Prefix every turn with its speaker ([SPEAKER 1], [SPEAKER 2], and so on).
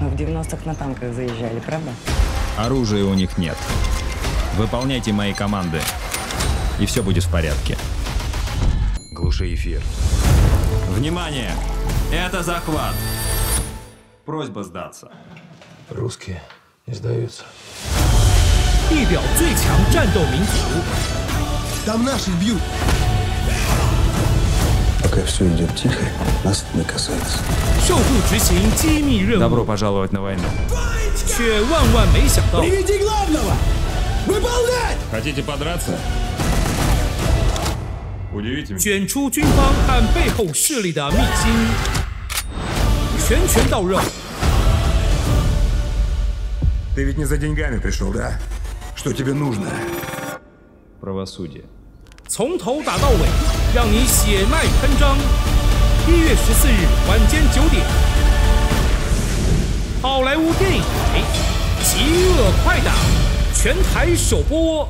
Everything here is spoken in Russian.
[SPEAKER 1] Мы в 90-х на танках заезжали, правда?
[SPEAKER 2] Оружия у них нет. Выполняйте мои команды, и все будет в порядке.
[SPEAKER 3] Глуши эфир.
[SPEAKER 2] Внимание! Это захват! Просьба сдаться.
[SPEAKER 3] Русские не сдаются.
[SPEAKER 4] Там наших бьют!
[SPEAKER 5] Пока все идет тихо, нас это не касается.
[SPEAKER 6] 受雇执行机密任
[SPEAKER 2] Добро
[SPEAKER 6] 务，
[SPEAKER 2] пожаловать на войну.
[SPEAKER 6] 却万万没想到，
[SPEAKER 4] Приведи главного! Выполнять!
[SPEAKER 2] Хотите подраться? Удивите меня.
[SPEAKER 6] 卷出军方和背后势力的秘辛，拳拳到肉。
[SPEAKER 3] Ты ведь не за деньгами пришел, да? Что тебе нужно?
[SPEAKER 2] Правосудие.
[SPEAKER 6] 从头打到尾， 让你血脉喷张。一月十四日晚间九点，好莱坞电影台《极恶快打》全台首播。